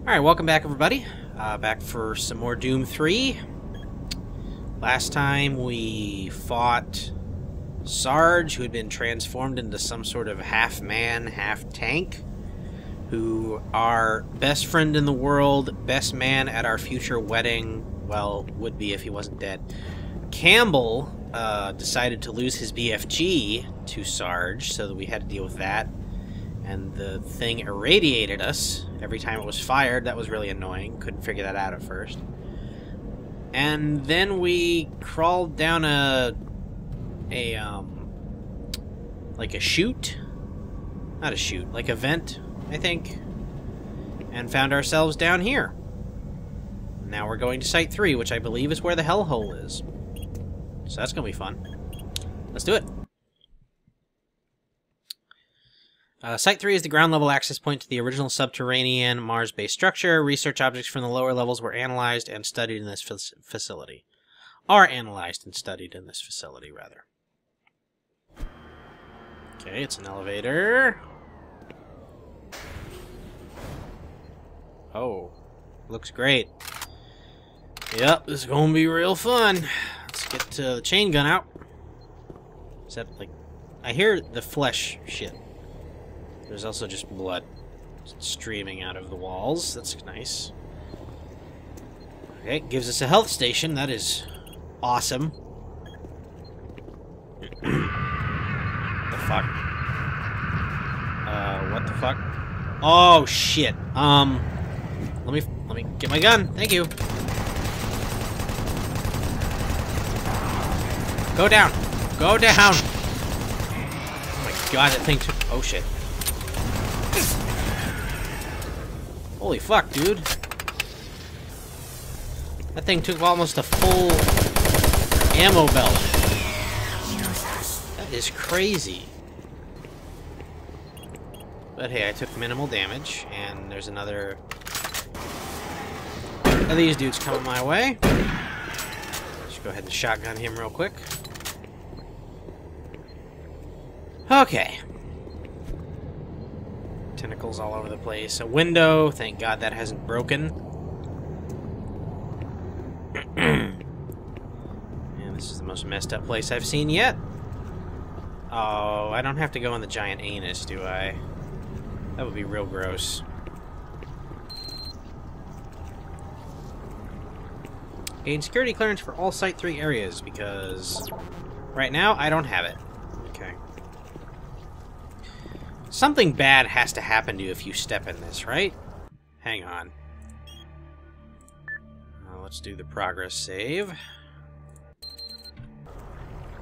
Alright, welcome back everybody. Uh, back for some more Doom 3. Last time we fought Sarge, who had been transformed into some sort of half-man, half-tank, who our best friend in the world, best man at our future wedding, well, would be if he wasn't dead, Campbell uh, decided to lose his BFG to Sarge, so that we had to deal with that and the thing irradiated us every time it was fired. That was really annoying. Couldn't figure that out at first. And then we crawled down a a um like a chute, not a chute, like a vent, I think, and found ourselves down here. Now we're going to Site 3, which I believe is where the hellhole is. So that's to be fun. Let's do it. Uh, Site 3 is the ground level access point to the original subterranean Mars based structure. Research objects from the lower levels were analyzed and studied in this facility. Are analyzed and studied in this facility, rather. Okay, it's an elevator. Oh, looks great. Yep, this is to be real fun. Let's get uh, the chain gun out. That like... I hear the flesh shit. There's also just blood streaming out of the walls. That's nice. Okay, gives us a health station. That is awesome. the fuck? Uh, what the fuck? Oh shit. Um, let me let me get my gun. Thank you. Go down. Go down. Oh my god, that thing took. Oh shit. Holy fuck, dude. That thing took almost a full ammo belt. That is crazy. But hey, I took minimal damage, and there's another of these dudes coming my way. Let's go ahead and shotgun him real quick. Okay tentacles all over the place. A window, thank God that hasn't broken. this is the most messed up place I've seen yet. Oh, I don't have to go in the giant anus, do I? That would be real gross. Gain security clearance for all Site 3 areas, because right now I don't have it. Something bad has to happen to you if you step in this, right? Hang on. Uh, let's do the progress save.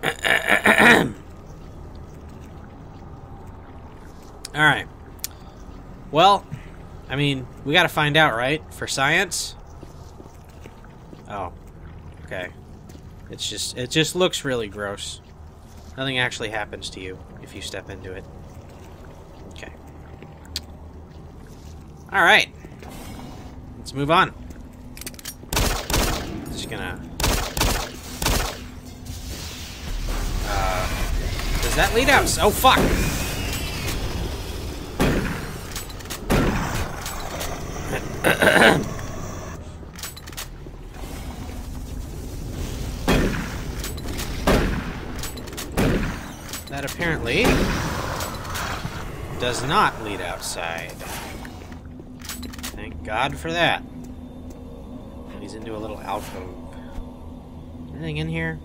Alright. Well, I mean, we gotta find out, right? For science? Oh. Okay. It's just, it just looks really gross. Nothing actually happens to you if you step into it. Alright. Let's move on. Just gonna... Uh, does that lead out? Oh, fuck! that apparently does not lead outside. God for that. he's into a little alcove. Anything in here?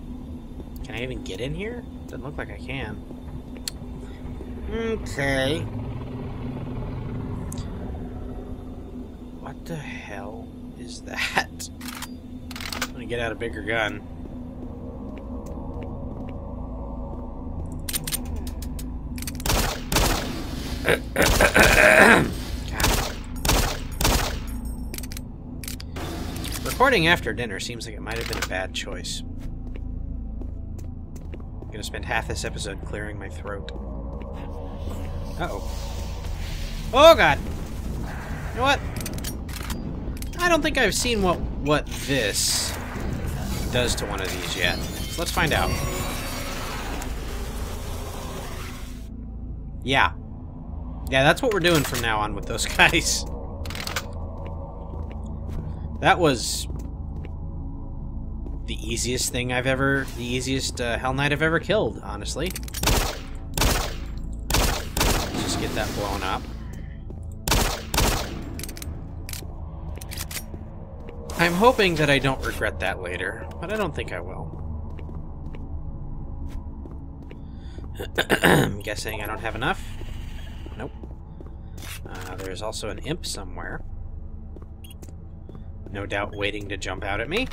Can I even get in here? Doesn't look like I can. Okay. What the hell is that? I'm gonna get out a bigger gun. Recording after dinner seems like it might have been a bad choice. I'm gonna spend half this episode clearing my throat. Uh-oh. Oh, God! You know what? I don't think I've seen what, what this does to one of these yet. So let's find out. Yeah. Yeah, that's what we're doing from now on with those guys. That was the easiest thing I've ever, the easiest uh, Hell Knight I've ever killed, honestly. Just get that blown up. I'm hoping that I don't regret that later, but I don't think I will. I'm guessing I don't have enough. Nope. Uh, there's also an imp somewhere. No doubt waiting to jump out at me.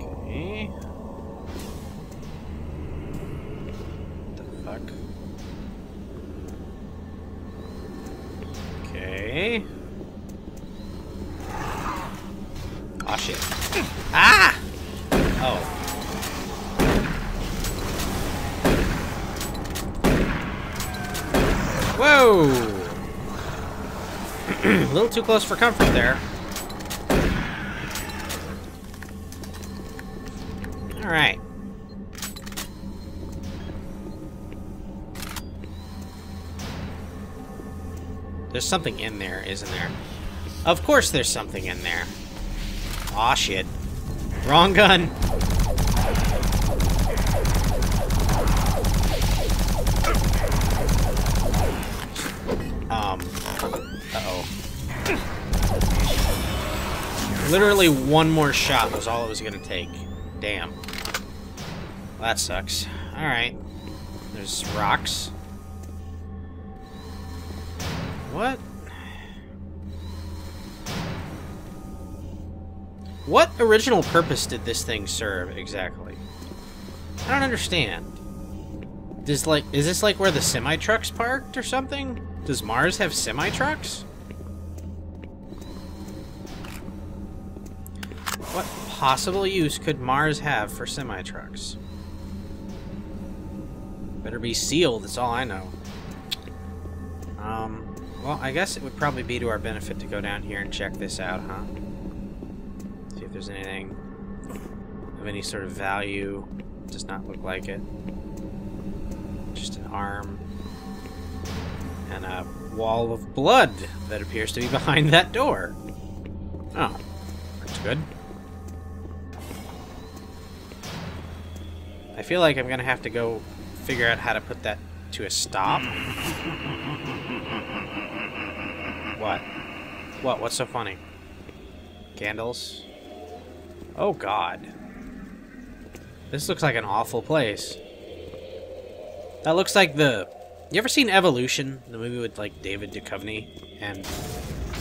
Okay. What the fuck? Okay. Oh shit. Ah! Oh. Whoa! A little too close for comfort there. Alright. There's something in there, isn't there? Of course there's something in there. Aw, shit. Wrong gun. Um, uh-oh. Literally one more shot was all it was gonna take. Damn. That sucks. Alright. There's rocks. What? What original purpose did this thing serve, exactly? I don't understand. Does, like, is this like where the semi-truck's parked or something? Does Mars have semi-trucks? What possible use could Mars have for semi-trucks? Better be sealed, that's all I know. Um, well, I guess it would probably be to our benefit to go down here and check this out, huh? See if there's anything of any sort of value. Does not look like it. Just an arm. And a wall of blood that appears to be behind that door. Oh, that's good. I feel like I'm gonna have to go figure out how to put that to a stop. What? What? What's so funny? Candles? Oh god. This looks like an awful place. That looks like the... You ever seen Evolution? The movie with, like, David Duchovny? And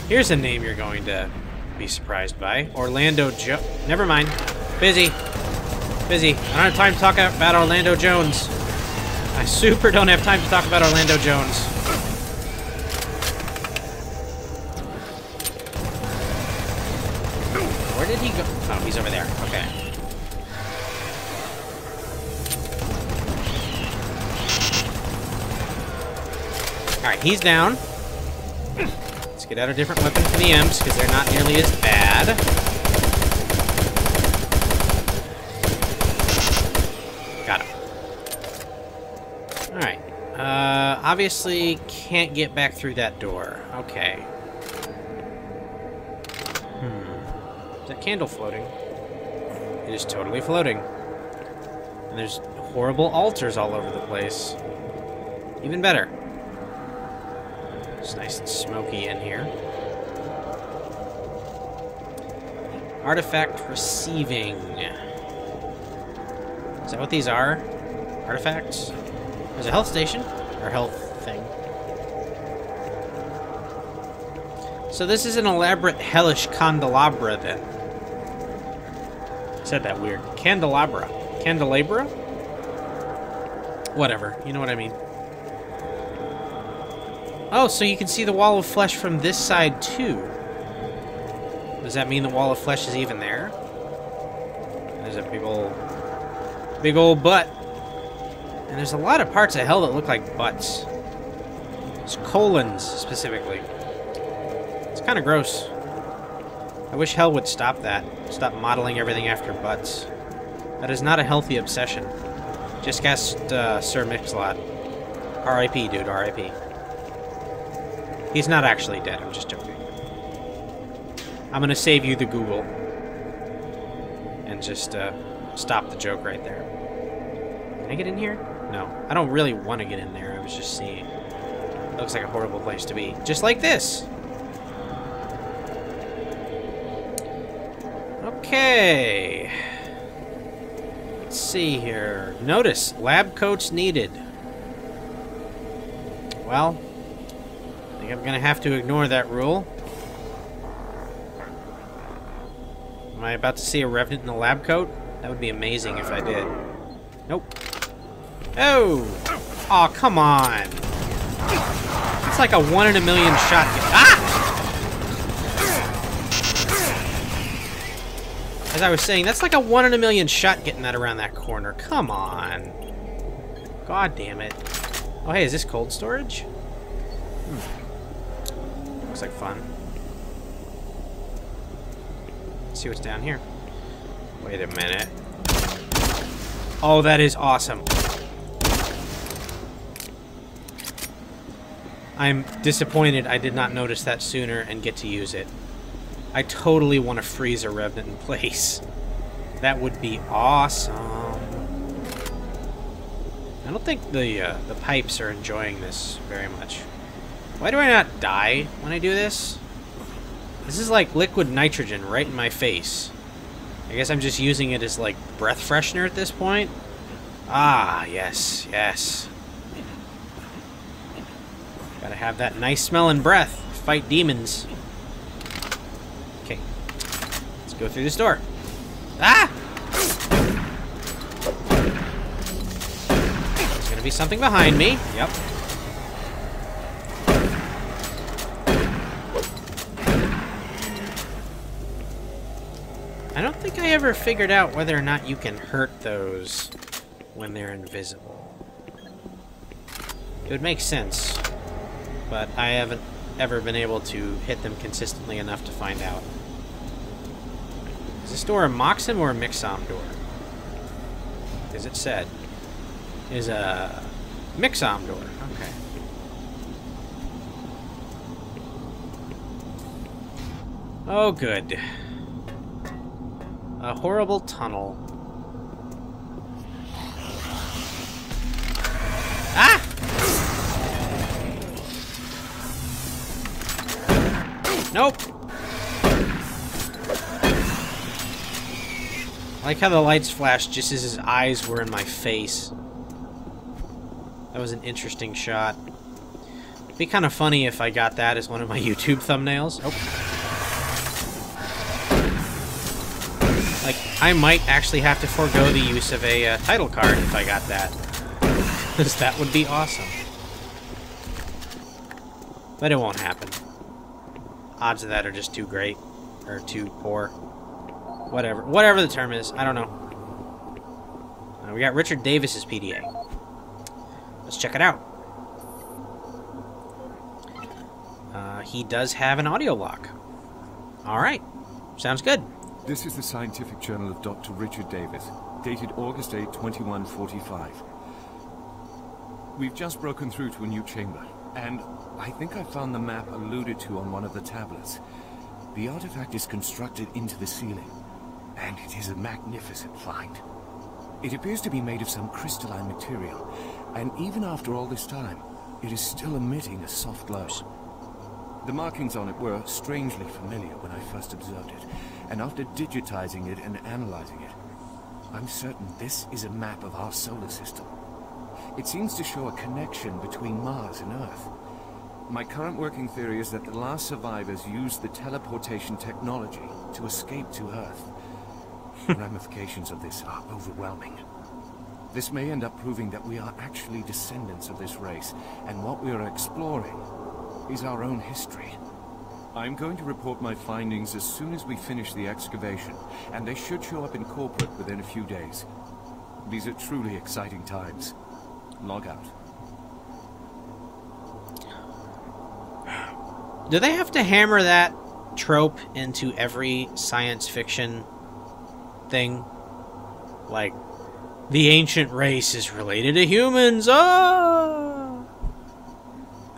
here's a name you're going to be surprised by. Orlando Jo... Never mind. Busy. Busy. I don't have time to talk about Orlando Jones. I super don't have time to talk about Orlando Jones. Where did he go? Oh, he's over there. Okay. Alright, he's down. Let's get out a different weapon for the imps, because they're not nearly as bad. Got him. Alright. Uh, obviously can't get back through that door. Okay. Hmm. Is that candle floating? It is totally floating. And there's horrible altars all over the place. Even better. It's nice and smoky in here. Artifact receiving. Is that what these are? Artifacts? There's a health station. Or health So this is an elaborate hellish candelabra then. I said that weird. Candelabra. Candelabra? Whatever. You know what I mean. Oh, so you can see the wall of flesh from this side, too. Does that mean the wall of flesh is even there? There's a big old... Big old butt. And there's a lot of parts of hell that look like butts. It's colons, specifically. Kind of gross. I wish hell would stop that. Stop modeling everything after butts. That is not a healthy obsession. Just cast uh, Sir Mix-a-Lot. R.I.P., dude, R.I.P. He's not actually dead, I'm just joking. I'm gonna save you the Google. And just uh, stop the joke right there. Can I get in here? No. I don't really want to get in there. I was just seeing. Looks like a horrible place to be. Just like this. Okay. Let's see here. Notice, lab coats needed. Well, I think I'm going to have to ignore that rule. Am I about to see a Revenant in a lab coat? That would be amazing if I did. Nope. Oh! oh, come on! It's like a one in a million shot. Ah! As I was saying, that's like a one in a million shot getting that around that corner. Come on. God damn it. Oh, hey, is this cold storage? Hmm. Looks like fun. Let's see what's down here. Wait a minute. Oh, that is awesome. I'm disappointed I did not notice that sooner and get to use it. I totally want to freeze a Revenant in place. That would be awesome. I don't think the uh, the pipes are enjoying this very much. Why do I not die when I do this? This is like liquid nitrogen right in my face. I guess I'm just using it as like breath freshener at this point. Ah, yes, yes. Gotta have that nice smelling breath. Fight demons. Okay. Let's go through this door. Ah! There's gonna be something behind me. Yep. I don't think I ever figured out whether or not you can hurt those when they're invisible. It would make sense, but I haven't ever been able to hit them consistently enough to find out. Is this door a Moxim or a Mixom door? As it said is a Mixom door. Okay. Oh, good. A horrible tunnel. Ah! Nope. I like how the lights flashed just as his eyes were in my face. That was an interesting shot. It'd be kind of funny if I got that as one of my YouTube thumbnails. Oh. Like, I might actually have to forego the use of a uh, title card if I got that. Because that would be awesome. But it won't happen. Odds of that are just too great. Or too poor. Whatever. Whatever the term is. I don't know. Uh, we got Richard Davis's PDA. Let's check it out. Uh, he does have an audio lock. All right. Sounds good. This is the Scientific Journal of Dr. Richard Davis, dated August 8, 2145. We've just broken through to a new chamber, and I think I found the map alluded to on one of the tablets. The artifact is constructed into the ceiling, and it is a magnificent find. It appears to be made of some crystalline material, and even after all this time, it is still emitting a soft glow. The markings on it were strangely familiar when I first observed it, and after digitizing it and analyzing it, I'm certain this is a map of our solar system. It seems to show a connection between Mars and Earth. My current working theory is that the last survivors used the teleportation technology to escape to Earth. The ramifications of this are overwhelming. This may end up proving that we are actually descendants of this race, and what we are exploring is our own history. I'm going to report my findings as soon as we finish the excavation, and they should show up in corporate within a few days. These are truly exciting times. Log out. Do they have to hammer that trope into every science fiction thing? Like, the ancient race is related to humans. Oh!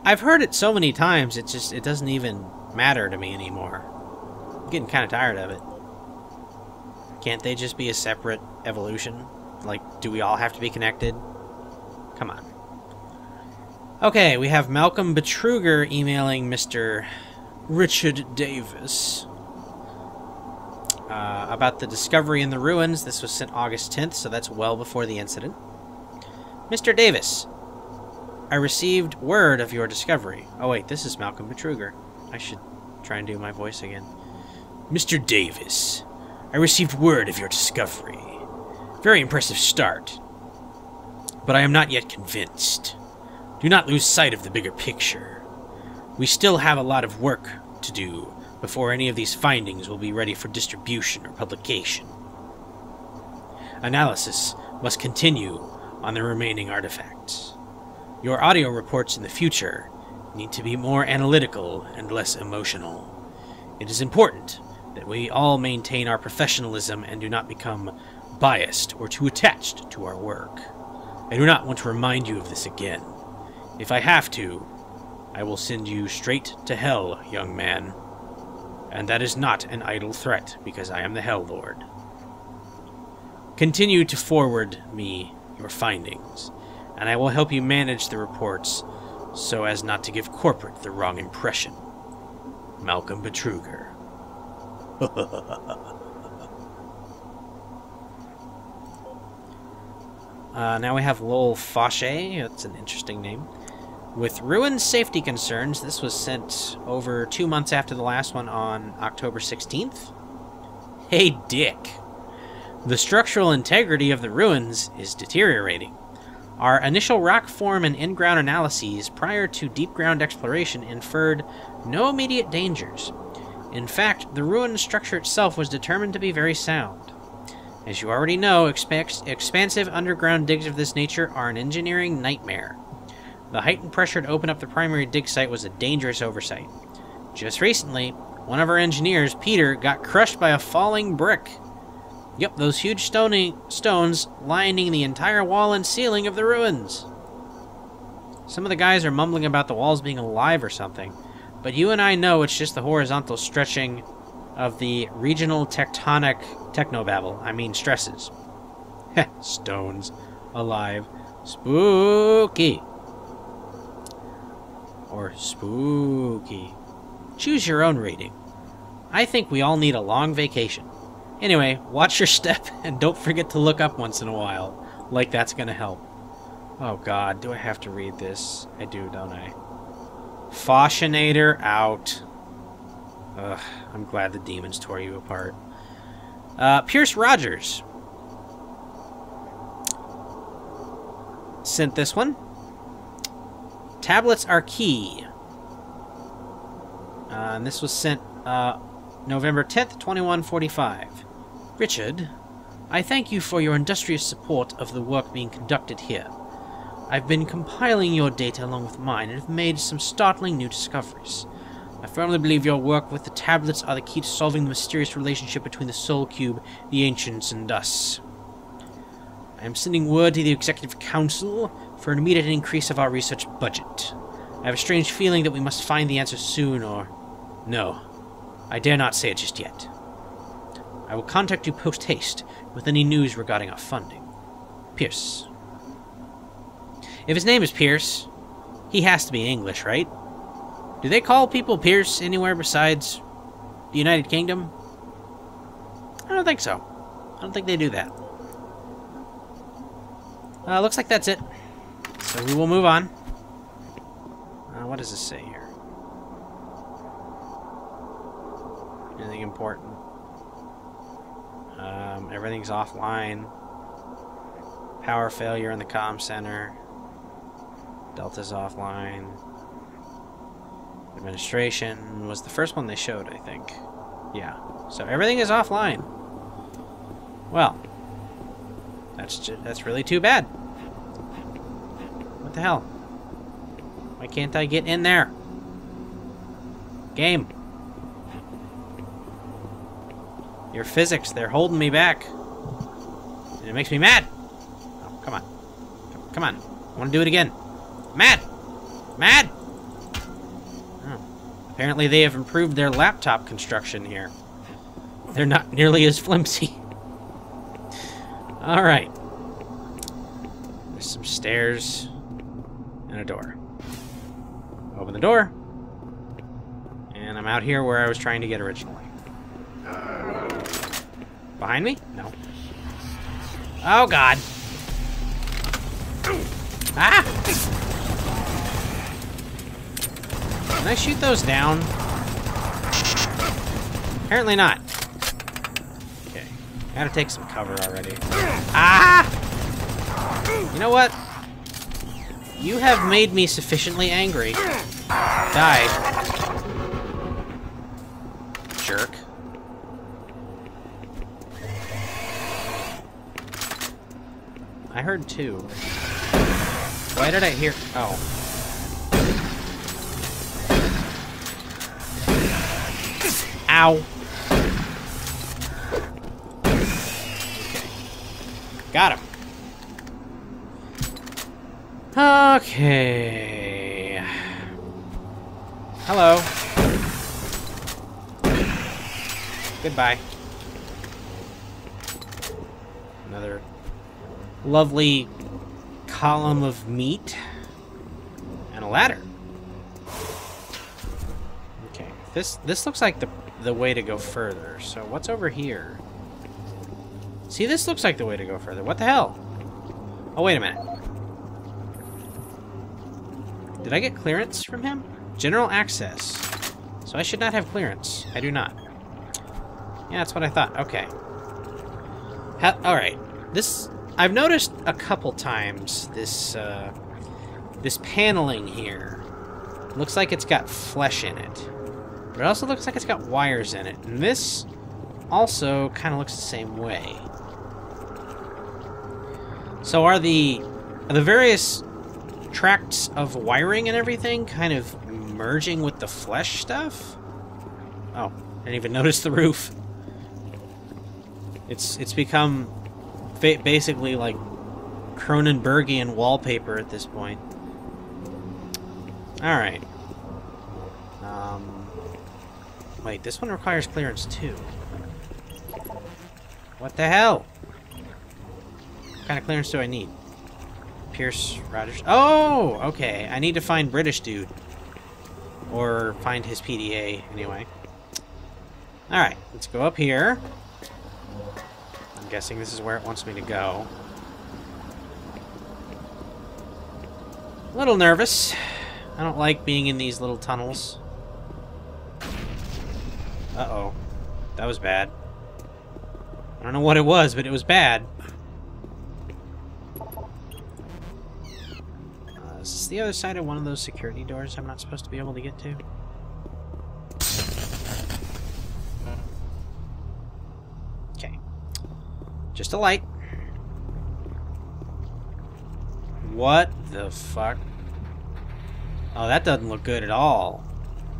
I've heard it so many times, it just it doesn't even matter to me anymore. I'm getting kind of tired of it. Can't they just be a separate evolution? Like, do we all have to be connected? Come on. Okay, we have Malcolm Betruger emailing Mr. Richard Davis uh, about the discovery in the ruins. This was sent August 10th, so that's well before the incident. Mr. Davis, I received word of your discovery. Oh, wait, this is Malcolm Betruger. I should try and do my voice again. Mr. Davis, I received word of your discovery. Very impressive start. But I am not yet convinced. Do not lose sight of the bigger picture. We still have a lot of work to do before any of these findings will be ready for distribution or publication. Analysis must continue on the remaining artifacts. Your audio reports in the future need to be more analytical and less emotional. It is important that we all maintain our professionalism and do not become biased or too attached to our work. I do not want to remind you of this again. If I have to, I will send you straight to hell, young man. And that is not an idle threat, because I am the Hell Lord. Continue to forward me your findings, and I will help you manage the reports so as not to give corporate the wrong impression. Malcolm Betruger. uh, now we have Lowell Fauché. That's an interesting name. With ruin safety concerns, this was sent over two months after the last one on October 16th. Hey, Dick. The structural integrity of the ruins is deteriorating. Our initial rock form and in-ground analyses prior to deep ground exploration inferred no immediate dangers. In fact, the ruin structure itself was determined to be very sound. As you already know, expa expansive underground digs of this nature are an engineering nightmare. The heightened pressure to open up the primary dig site was a dangerous oversight. Just recently, one of our engineers, Peter, got crushed by a falling brick. Yep, those huge stony stones lining the entire wall and ceiling of the ruins. Some of the guys are mumbling about the walls being alive or something, but you and I know it's just the horizontal stretching of the regional tectonic technobabble, I mean stresses. Heh, stones. Alive. Spooky. Or spooky. Choose your own rating. I think we all need a long vacation. Anyway, watch your step and don't forget to look up once in a while. Like that's gonna help. Oh god, do I have to read this? I do, don't I? Fauchinator out. Ugh, I'm glad the demons tore you apart. Uh, Pierce Rogers sent this one. Tablets are key. Uh, and this was sent uh, November 10th, 2145. Richard, I thank you for your industrious support of the work being conducted here. I've been compiling your data along with mine and have made some startling new discoveries. I firmly believe your work with the tablets are the key to solving the mysterious relationship between the Soul Cube, the Ancients, and us. I am sending word to the Executive Council for an immediate increase of our research budget. I have a strange feeling that we must find the answer soon, or... No. I dare not say it just yet. I will contact you post-haste with any news regarding our funding. Pierce. If his name is Pierce, he has to be English, right? Do they call people Pierce anywhere besides the United Kingdom? I don't think so. I don't think they do that. Uh, looks like that's it. So we will move on. Uh, what does this say here? Anything important? Um, everything's offline. Power failure in the comm center. Delta's offline. Administration was the first one they showed, I think. Yeah. So everything is offline. Well, that's just, that's really too bad. The hell? Why can't I get in there? Game. Your physics, they're holding me back. And it makes me mad. Oh, come on. Come on. I want to do it again. Mad! Mad! Oh. Apparently they have improved their laptop construction here. they're not nearly as flimsy. Alright. There's some stairs and a door. Open the door. And I'm out here where I was trying to get originally. Behind me? No. Oh, God. Ah! Can I shoot those down? Apparently not. Okay. Gotta take some cover already. Ah! You know what? You have made me sufficiently angry. Die. Jerk. I heard two. Why did I hear... Oh. Ow. Okay. Got him. Okay. Hello. Goodbye. Another lovely column of meat and a ladder. Okay, this this looks like the the way to go further. So what's over here? See, this looks like the way to go further. What the hell? Oh, wait a minute. Did I get clearance from him? General access. So I should not have clearance. I do not. Yeah, that's what I thought. Okay. Ha Alright. This... I've noticed a couple times this, uh... This paneling here. Looks like it's got flesh in it. But it also looks like it's got wires in it. And this also kind of looks the same way. So are the... Are the various tracts of wiring and everything kind of merging with the flesh stuff? Oh, I didn't even notice the roof. It's it's become basically like Cronenbergian wallpaper at this point. All right. Um, wait, this one requires clearance too. What the hell? What kind of clearance do I need? Pierce Rogers. Oh, okay. I need to find British dude. Or find his PDA, anyway. Alright, let's go up here. I'm guessing this is where it wants me to go. A little nervous. I don't like being in these little tunnels. Uh-oh. That was bad. I don't know what it was, but it was bad. Is this the other side of one of those security doors I'm not supposed to be able to get to? Okay. Just a light. What the fuck? Oh, that doesn't look good at all.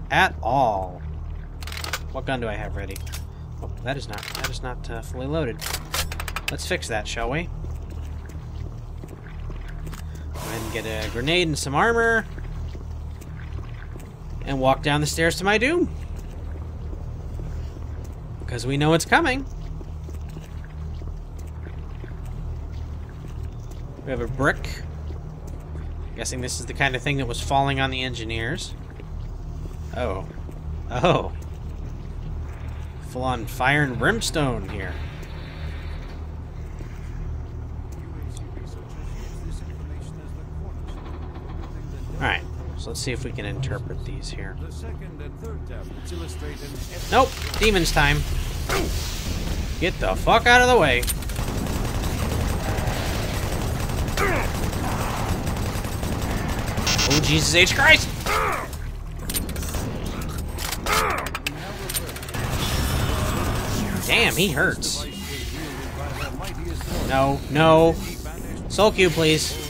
At all. What gun do I have ready? Oh, that is not, that is not uh, fully loaded. Let's fix that, shall we? And get a grenade and some armor. And walk down the stairs to my doom. Because we know it's coming. We have a brick. Guessing this is the kind of thing that was falling on the engineers. Oh. Oh. Full on fire and brimstone here. So let's see if we can interpret these here. Nope, demons time. Get the fuck out of the way. Oh, Jesus H. Christ! Damn, he hurts. No, no. Soul cube, please.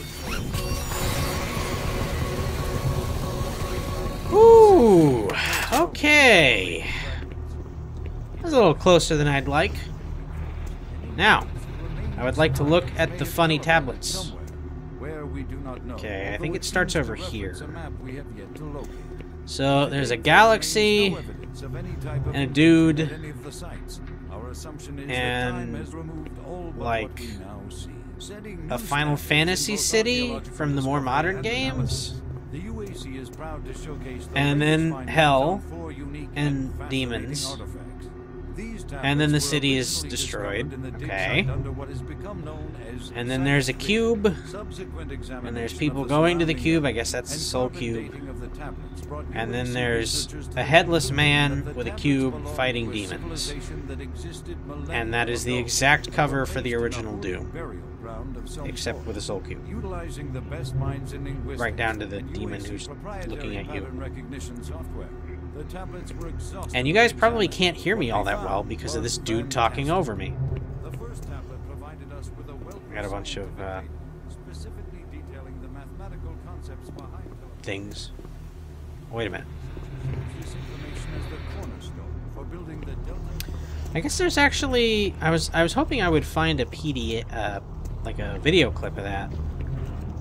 Okay. That's a little closer than I'd like. Now, I would like to look at the funny tablets. Okay, I think it starts over here. So, there's a galaxy and a dude And, like, a Final Fantasy city from the more modern games. The UAC is proud to showcase the And then hell on four unique and fascinating demons. And then the city is destroyed. Okay. under what has become known as And then there's a cube. And there's people going to the cube. I guess that's the and Soul Cube. And then there's a headless man with a cube fighting demons. And that is the exact cover for the placed in a original Doom. Burial of some Except with a Soul Cube. Utilizing the best minds in linguistics Right down to the demon who's looking at you. recognition software, the tablets were And you guys probably can't hear me all that well because of this dude talking over me. The first tablet provided us with a wealth I got a bunch of, uh, specifically detailing the mathematical concepts behind. Things. Wait a minute. This information is the cornerstone for building the Delta. I guess there's actually. I was I was hoping I would find a PD, uh, like a video clip of that,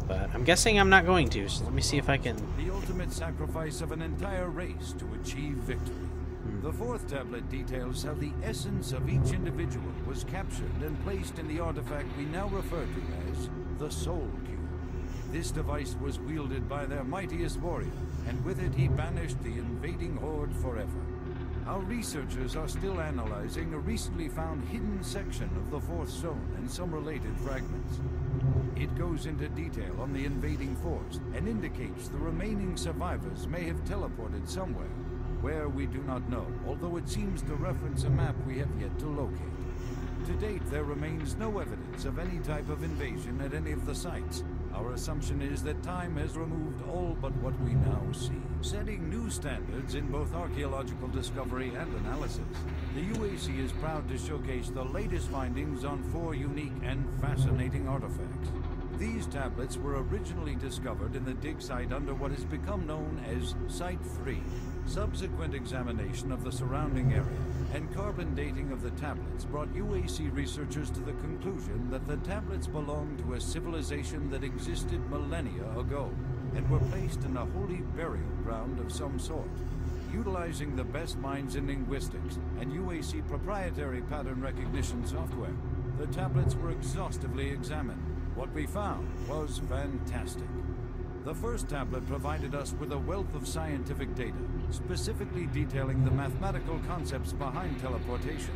but I'm guessing I'm not going to. So let me see if I can. The ultimate sacrifice of an entire race to achieve victory. Hmm. The fourth tablet details how the essence of each individual was captured and placed in the artifact we now refer to as the Soul Cube. This device was wielded by their mightiest warrior, and with it he banished the invading horde forever. Our researchers are still analyzing a recently found hidden section of the fourth stone and some related fragments. It goes into detail on the invading force and indicates the remaining survivors may have teleported somewhere, where we do not know, although it seems to reference a map we have yet to locate. To date, there remains no evidence of any type of invasion at any of the sites. Our assumption is that time has removed all but what we now see, setting new standards in both archaeological discovery and analysis. The UAC is proud to showcase the latest findings on four unique and fascinating artifacts. These tablets were originally discovered in the dig site under what has become known as Site 3. Subsequent examination of the surrounding area and carbon dating of the tablets brought UAC researchers to the conclusion that the tablets belonged to a civilization that existed millennia ago and were placed in a holy burial ground of some sort. Utilizing the best minds in linguistics and UAC proprietary pattern recognition software, the tablets were exhaustively examined. What we found was fantastic. The first tablet provided us with a wealth of scientific data, specifically detailing the mathematical concepts behind teleportation.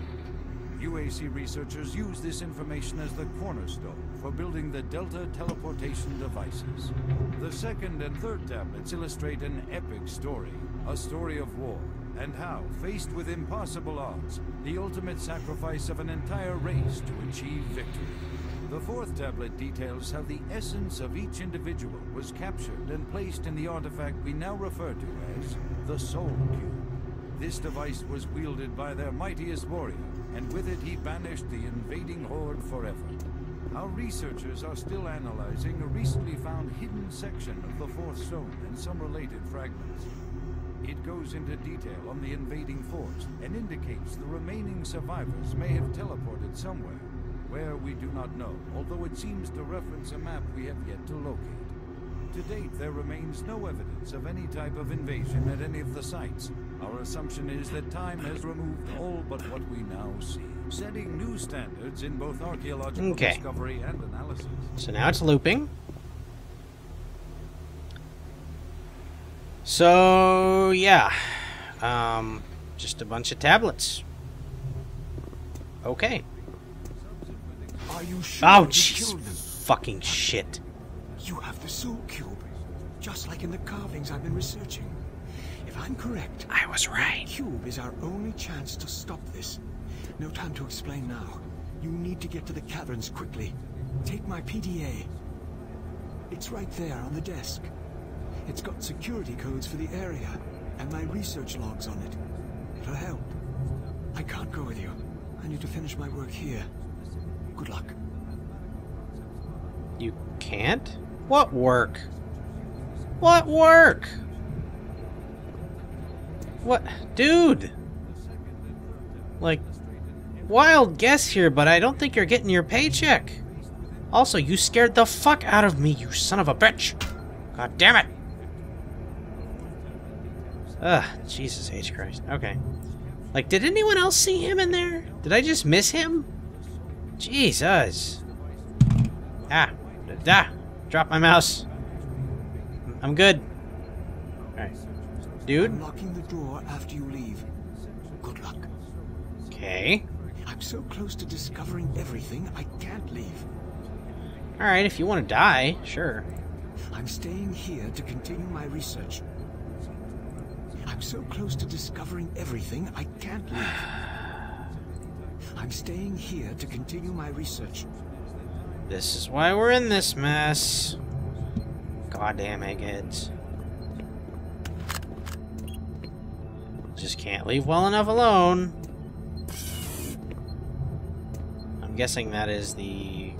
UAC researchers use this information as the cornerstone for building the Delta teleportation devices. The second and third tablets illustrate an epic story, a story of war, and how, faced with impossible odds, the ultimate sacrifice of an entire race to achieve victory. The fourth tablet details how the essence of each individual was captured and placed in the artifact we now refer to as the Soul Cube. This device was wielded by their mightiest warrior, and with it he banished the invading horde forever. Our researchers are still analyzing a recently found hidden section of the fourth stone and some related fragments. It goes into detail on the invading force and indicates the remaining survivors may have teleported somewhere, where we do not know, although it seems to reference a map we have yet to locate. To date, there remains no evidence of any type of invasion at any of the sites. Our assumption is that time has removed all but what we now see, setting new standards in both archaeological Okay. discovery and analysis. So now it's looping. So yeah, um, just a bunch of tablets. Okay. Are you sure Oh jeez, fucking shit. You have the Soul Cube, just like in the carvings I've been researching. If I'm correct, I was right. Cube is our only chance to stop this. No time to explain now. You need to get to the caverns quickly. Take my PDA. It's right there on the desk. It's got security codes for the area, and my research logs on it. It'll help. I can't go with you. I need to finish my work here. Good luck. You can't? What work? What work? What? Dude! Like, wild guess here, but I don't think you're getting your paycheck. Also, you scared the fuck out of me, you son of a bitch! God damn it! Ugh, Jesus H. Christ. Okay. Like, did anyone else see him in there? Did I just miss him? Jesus. Ah. Ah. Drop my mouse. I'm good. Alright. Dude? Unlocking the door after you leave. Good luck. Okay. I'm so close to discovering everything, I can't leave. Alright, if you want to die, sure. I'm staying here to continue my research. I'm so close to discovering everything, I can't leave. I'm staying here to continue my research. This is why we're in this mess. Goddamn eggheads. Just can't leave well enough alone. I'm guessing that is the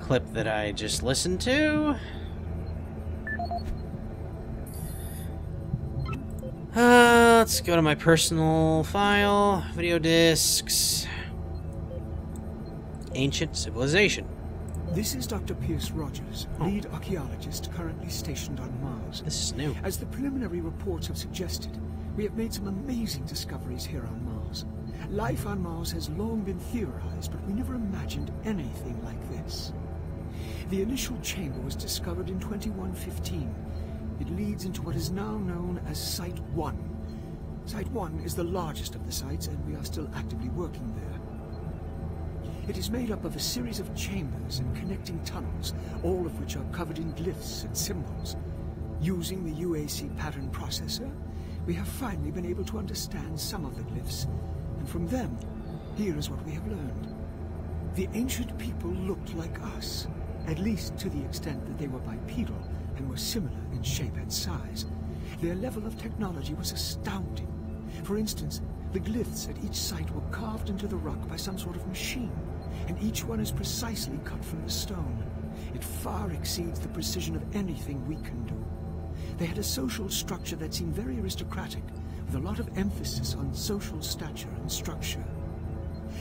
clip that I just listened to. Uh, let's go to my personal file, video discs, ancient civilization. This is Dr. Pierce Rogers, oh. lead archaeologist currently stationed on Mars. This is new. As the preliminary reports have suggested, we have made some amazing discoveries here on Mars. Life on Mars has long been theorized, but we never imagined anything like this. The initial chamber was discovered in 2115. It leads into what is now known as Site 1. Site 1 is the largest of the sites, and we are still actively working there. It is made up of a series of chambers and connecting tunnels, all of which are covered in glyphs and symbols. Using the UAC pattern processor, we have finally been able to understand some of the glyphs, and from them, here is what we have learned. The ancient people looked like us, at least to the extent that they were bipedal and were similar in shape and size. Their level of technology was astounding. For instance, the glyphs at each site were carved into the rock by some sort of machine, and each one is precisely cut from the stone. It far exceeds the precision of anything we can do. They had a social structure that seemed very aristocratic, with a lot of emphasis on social stature and structure.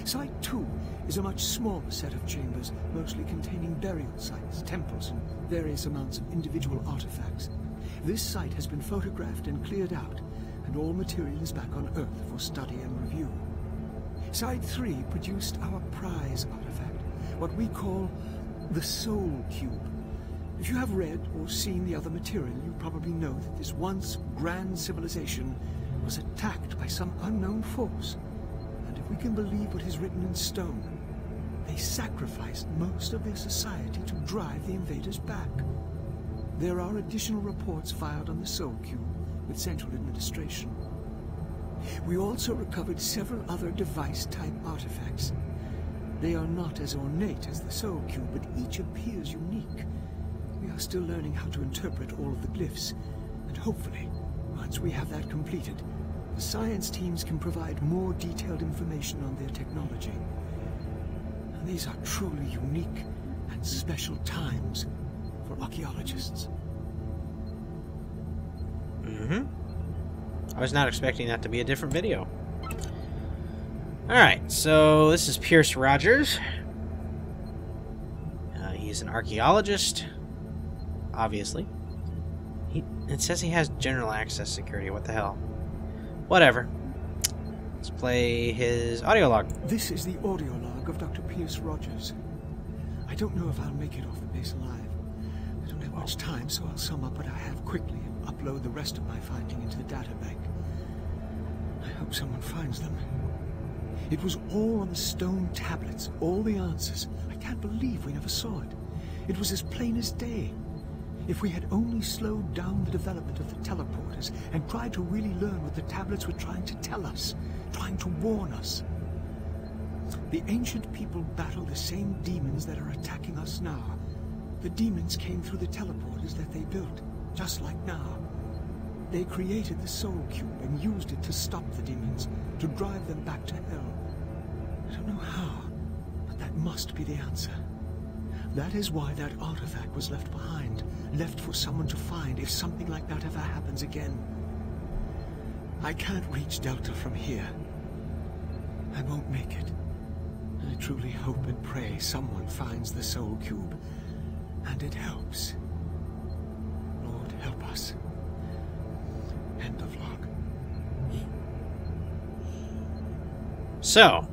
Site 2 is a much smaller set of chambers, mostly containing burial sites, temples, and various amounts of individual artifacts. This site has been photographed and cleared out, and all material is back on Earth for study and review. Site 3 produced our prize artifact, what we call the Soul Cube. If you have read or seen the other material, you probably know that this once grand civilization was attacked by some unknown force. And if we can believe what is written in stone, they sacrificed most of their society to drive the invaders back. There are additional reports filed on the Soul Cube with Central Administration. We also recovered several other device-type artifacts. They are not as ornate as the Soul Cube, but each appears unique. We are still learning how to interpret all of the glyphs, and hopefully, once we have that completed, the science teams can provide more detailed information on their technology. And these are truly unique and special times for archaeologists. Mm-hmm. I was not expecting that to be a different video. Alright, so this is Pierce Rogers. Uh, he's an archaeologist, obviously. He, it says he has general access security. What the hell? Whatever. Let's play his audio log. This is the audio log of Dr. Pierce Rogers. I don't know if I'll make it off the base alive. I don't have much time, so I'll sum up what I have quickly and upload the rest of my finding into the data bank. I hope someone finds them. It was all on the stone tablets, all the answers. I can't believe we never saw it. It was as plain as day. If we had only slowed down the development of the teleporters and tried to really learn what the tablets were trying to tell us, trying to warn us. The ancient people battle the same demons that are attacking us now. The demons came through the teleporters that they built, just like now. They created the Soul Cube and used it to stop the demons, to drive them back to hell. I don't know how, but that must be the answer. That is why that artifact was left behind, left for someone to find if something like that ever happens again. I can't reach Delta from here. I won't make it. I truly hope and pray someone finds the Soul Cube, and it helps. Lord, help us. End of log. So,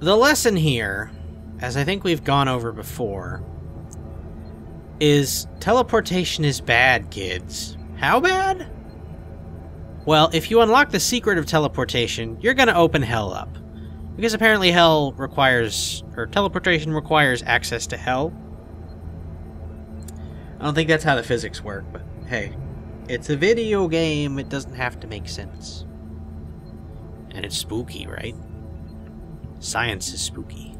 the lesson here, as I think we've gone over before, is teleportation is bad, kids. How bad? Well, if you unlock the secret of teleportation, you're going to open hell up. Because apparently hell requires, or teleportation requires access to hell. I don't think that's how the physics work, but hey, it's a video game, it doesn't have to make sense. And it's spooky, right? Science is spooky.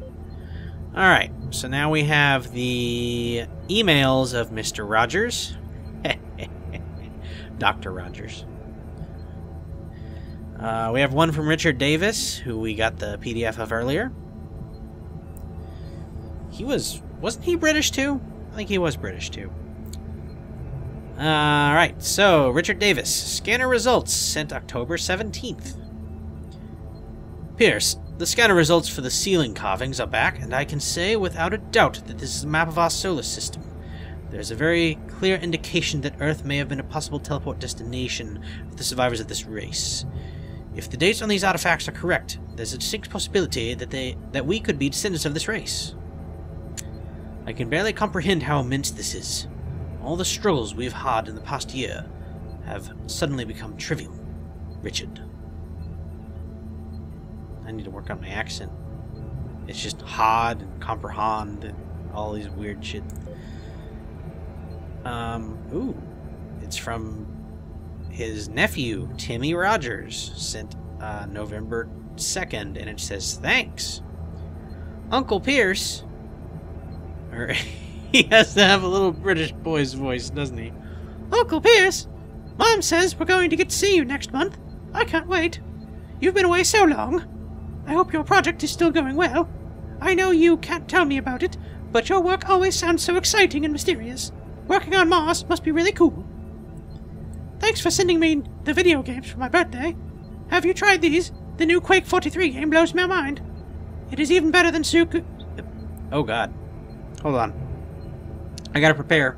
Alright, so now we have the emails of Mr. Rogers. Dr. Rogers. Uh, we have one from Richard Davis, who we got the PDF of earlier. He was. Wasn't he British too? I think he was British too. Alright, so Richard Davis. Scanner results sent October 17th. Pierce, the scanner results for the ceiling carvings are back, and I can say without a doubt that this is a map of our solar system. There's a very clear indication that Earth may have been a possible teleport destination for the survivors of this race. If the dates on these artifacts are correct, there's a distinct possibility that they that we could be descendants of this race. I can barely comprehend how immense this is. All the struggles we've had in the past year have suddenly become trivial. Richard. I need to work on my accent. It's just hard and comprehend and all these weird shit. Um, ooh. It's from his nephew, Timmy Rogers, sent uh, November 2nd, and it says, Thanks. Uncle Pierce. Or, he has to have a little British boy's voice, doesn't he? Uncle Pierce, Mom says we're going to get to see you next month. I can't wait. You've been away so long. I hope your project is still going well. I know you can't tell me about it, but your work always sounds so exciting and mysterious. Working on Mars must be really cool. Thanks for sending me the video games for my birthday. Have you tried these? The new Quake 43 game blows my mind. It is even better than Suku. Oh god. Hold on. I gotta prepare.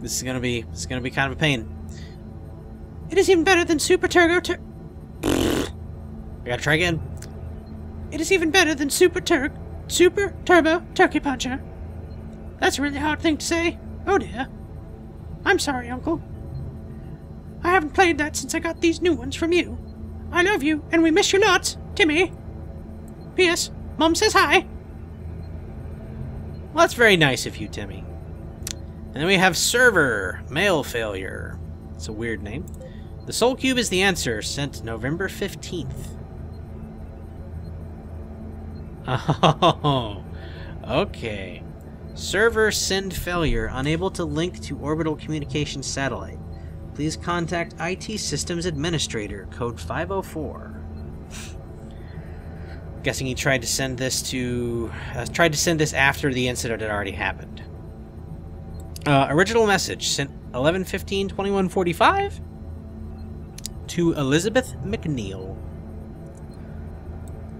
This is gonna be is gonna be kind of a pain. It is even better than Super Turbo Tur- I gotta try again. It is even better than Super Turk Super Turbo Turkey Puncher. That's a really hard thing to say. Oh dear. I'm sorry, Uncle. I haven't played that since I got these new ones from you. I love you, and we miss you lots, Timmy. P.S. Mom says hi. Well, that's very nice of you, Timmy. And then we have server, mail failure. It's a weird name. The Soul Cube is the answer, sent November 15th. Oh, okay. Server send failure, unable to link to orbital communication satellite. Please contact IT Systems Administrator, code 504. Guessing he tried to send this to... Uh, tried to send this after the incident had already happened. Uh, original message sent 1115 2145 to Elizabeth McNeil.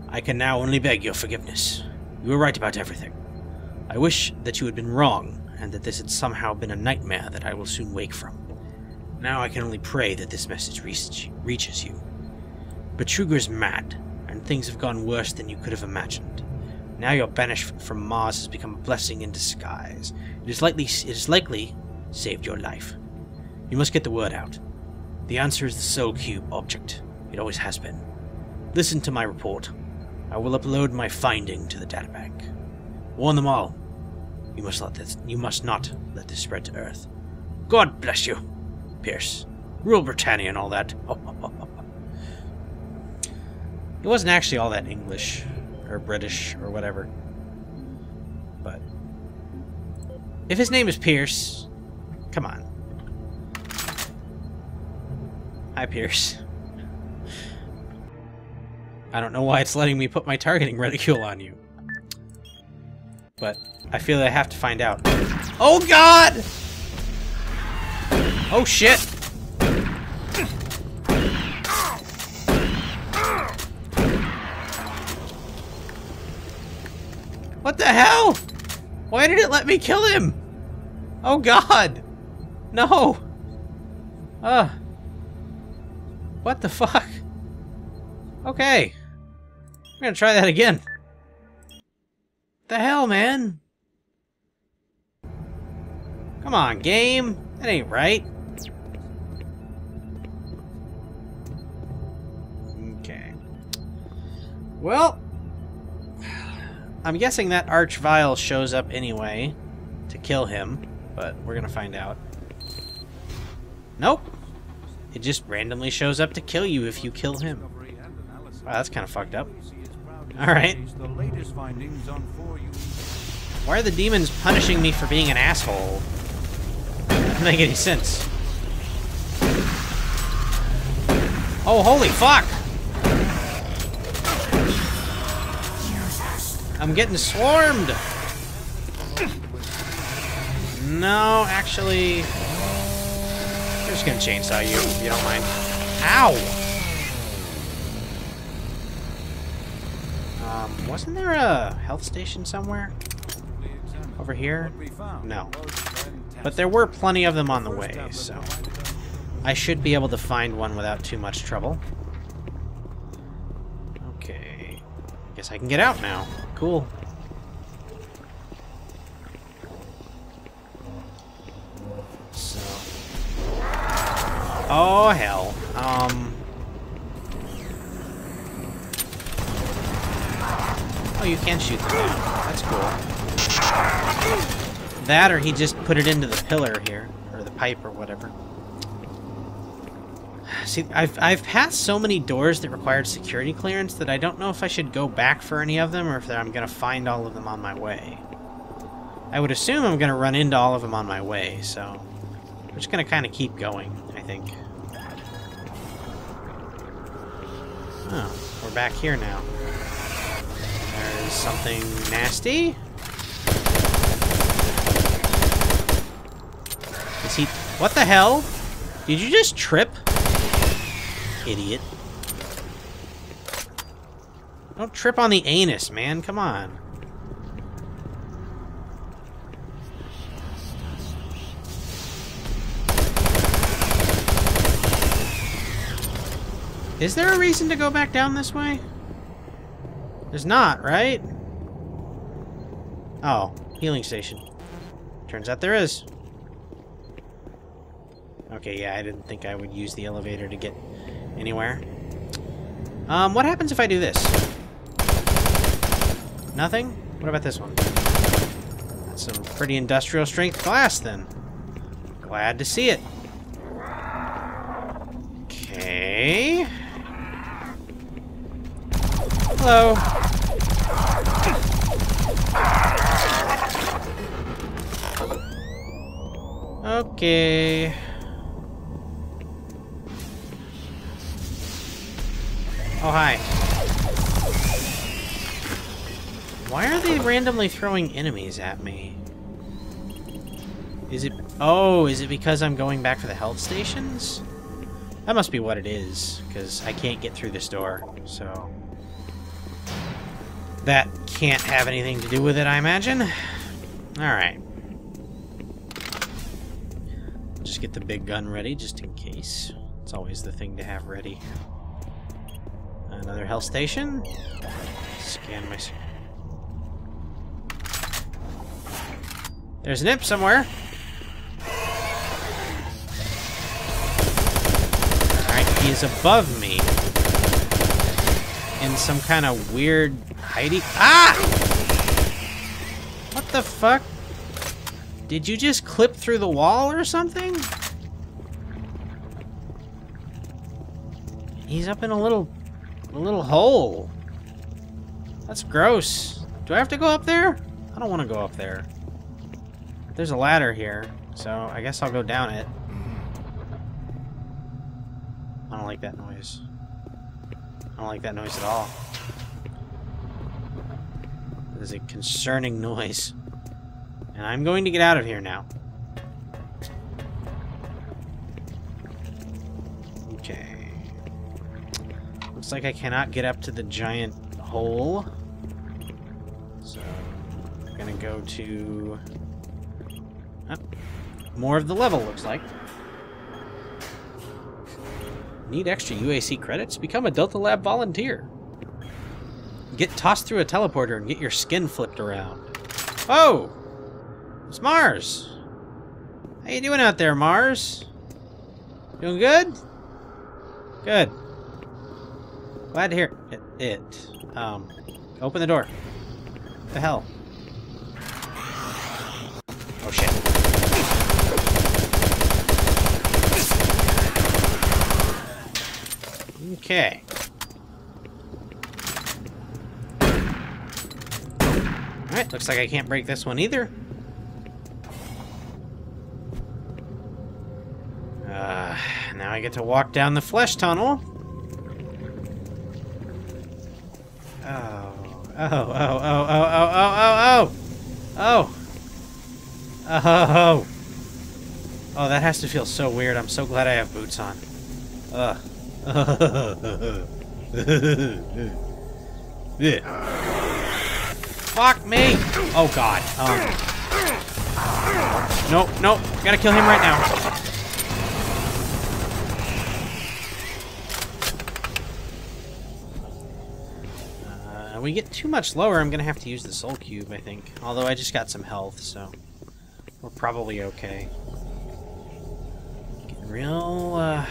I can now only beg your forgiveness. You were right about everything. I wish that you had been wrong, and that this had somehow been a nightmare that I will soon wake from. Now I can only pray that this message reach, reaches you. Betruger's mad, and things have gone worse than you could have imagined. Now your banishment from Mars has become a blessing in disguise. It is likely it is likely saved your life. You must get the word out. The answer is the Soul Cube object. It always has been. Listen to my report. I will upload my finding to the databank. Warn them all. You must let this you must not let this spread to Earth. God bless you, Pierce. Rule Britannia and all that. it wasn't actually all that English or British or whatever. But if his name is Pierce, come on. Hi, Pierce. I don't know why it's letting me put my targeting reticule on you. But I feel I have to find out. Oh god! Oh shit! What the hell? Why did it let me kill him? Oh god! No! Uh. What the fuck? Okay. I'm gonna try that again. The hell, man? Come on, game. That ain't right. Okay. Well, I'm guessing that Archvile shows up anyway to kill him, but we're gonna find out. Nope. It just randomly shows up to kill you if you kill him. Wow, that's kind of fucked up. Alright. The latest findings on 4U. Why are the demons punishing me for being an asshole? Doesn't make any sense. Oh, holy fuck! I'm getting swarmed! No, actually... I'm just gonna chainsaw you, if you don't mind. Ow! Um, wasn't there a health station somewhere? Over here? No. But there were plenty of them on the way, so... I should be able to find one without too much trouble. Okay. I guess I can get out now. Cool. So... Oh, hell. Um... Oh, you can shoot them. That's cool. That or he just put it into the pillar here. Or the pipe or whatever. See, I've, I've passed so many doors that required security clearance that I don't know if I should go back for any of them or if I'm going to find all of them on my way. I would assume I'm going to run into all of them on my way, so... I'm just going to kind of keep going, I think. Oh, we're back here now. There's something nasty. Is he... What the hell? Did you just trip? Idiot. Don't trip on the anus, man. Come on. Is there a reason to go back down this way? There's not, right? Oh, healing station. Turns out there is. Okay, yeah, I didn't think I would use the elevator to get anywhere. Um, what happens if I do this? Nothing? What about this one? That's some pretty industrial strength glass, then. Glad to see it. Okay. Hello. Okay. Oh, hi. Why are they randomly throwing enemies at me? Is it... Oh, is it because I'm going back for the health stations? That must be what it is, because I can't get through this door, so... That can't have anything to do with it, I imagine. Alright. Just get the big gun ready, just in case. It's always the thing to have ready. Another health station. Scan my... There's an somewhere. Alright, he is above me. In some kind of weird hidey... Ah! What the fuck? Did you just clip through the wall or something? He's up in a little... a little hole. That's gross. Do I have to go up there? I don't want to go up there. There's a ladder here, so I guess I'll go down it. I don't like that noise. I don't like that noise at all. It is a concerning noise. And I'm going to get out of here now. Looks like I cannot get up to the giant hole. So, I'm gonna go to... Oh, more of the level, looks like. Need extra UAC credits? Become a Delta Lab volunteer. Get tossed through a teleporter and get your skin flipped around. Oh! It's Mars! How you doing out there, Mars? Doing good? Good. Glad to hear it. it. Um, open the door. What the hell? Oh shit. Okay. Alright, looks like I can't break this one either. Uh, now I get to walk down the flesh tunnel. Oh, oh, oh, oh, oh, oh, oh, oh, oh, oh, oh, oh, that has to feel so weird. I'm so glad I have boots on. Ugh. yeah. Fuck me! Oh god. Um. Nope, nope. Gotta kill him right now. We get too much lower, I'm gonna have to use the soul cube, I think. Although I just got some health, so we're probably okay. Getting real uh,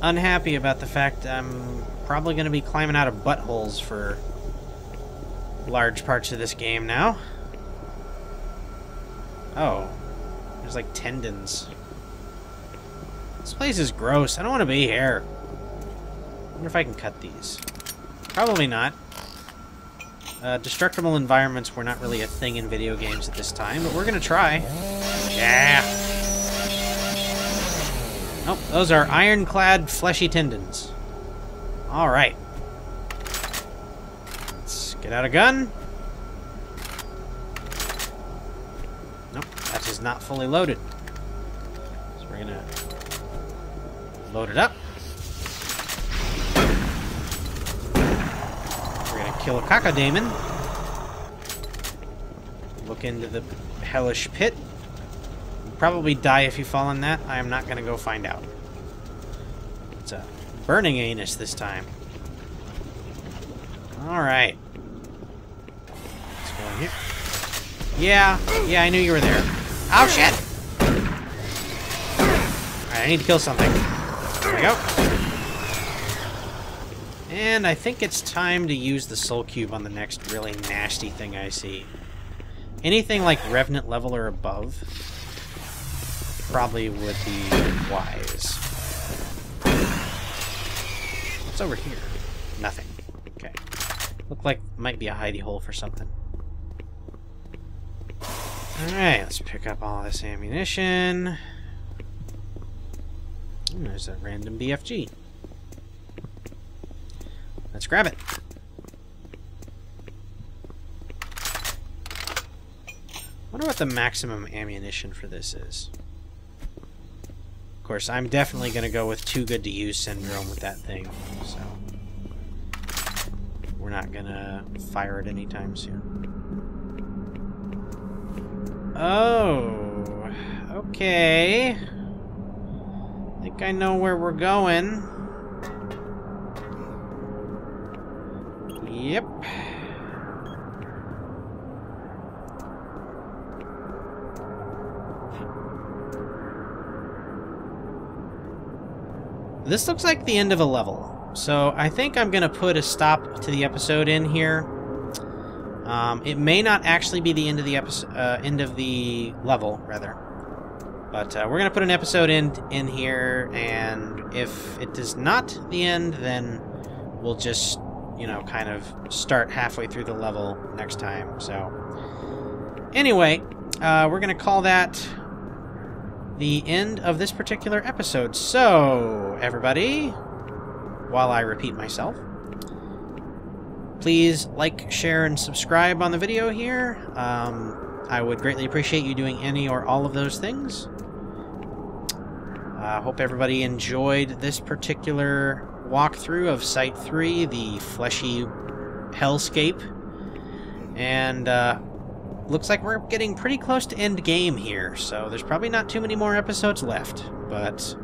unhappy about the fact I'm probably gonna be climbing out of buttholes for large parts of this game now. Oh. There's like tendons. This place is gross. I don't want to be here. I wonder if I can cut these. Probably not. Uh, destructible environments were not really a thing in video games at this time, but we're gonna try. Yeah! Nope, those are ironclad fleshy tendons. Alright. Let's get out a gun. Nope, that is not fully loaded. So we're gonna load it up. We're gonna kill a cacodemon. Look into the hellish pit. You'll probably die if you fall in that. I am not gonna go find out. It's a burning anus this time. Alright here. Yeah, yeah, I knew you were there. Oh, shit! Alright, I need to kill something. There we go. And I think it's time to use the soul cube on the next really nasty thing I see. Anything like Revenant level or above probably would be wise. What's over here? Nothing. Okay. Look like might be a hidey hole for something. Alright, let's pick up all this ammunition. Ooh, there's a random BFG. Let's grab it. wonder what the maximum ammunition for this is. Of course, I'm definitely going to go with too good to use syndrome with that thing, so... We're not going to fire it anytime soon. Oh. Okay. I think I know where we're going. Yep. This looks like the end of a level. So I think I'm going to put a stop to the episode in here. Um, it may not actually be the end of the episode, uh, end of the level, rather. But uh, we're gonna put an episode in in here, and if it is not the end, then we'll just, you know, kind of start halfway through the level next time. So, anyway, uh, we're gonna call that the end of this particular episode. So, everybody, while I repeat myself. Please like, share, and subscribe on the video here. Um, I would greatly appreciate you doing any or all of those things. I uh, hope everybody enjoyed this particular walkthrough of Site 3, the fleshy hellscape. And uh, looks like we're getting pretty close to end game here, so there's probably not too many more episodes left. But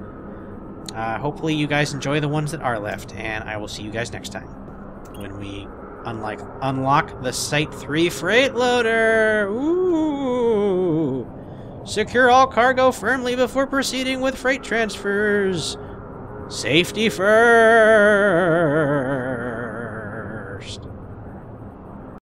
uh, hopefully you guys enjoy the ones that are left, and I will see you guys next time when we unlike unlock the Site 3 freight loader. Ooh! Secure all cargo firmly before proceeding with freight transfers. Safety first.